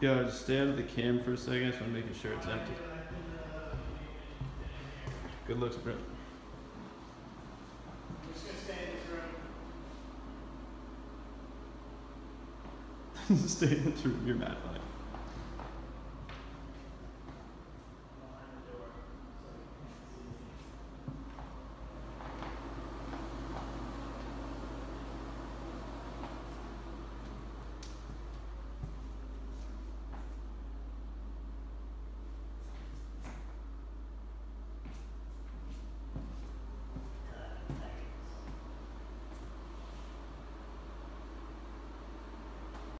Yo, just stay out of the cam for a second. I just making sure it's empty. Good looks, bro. stay in this room. You're mad buddy.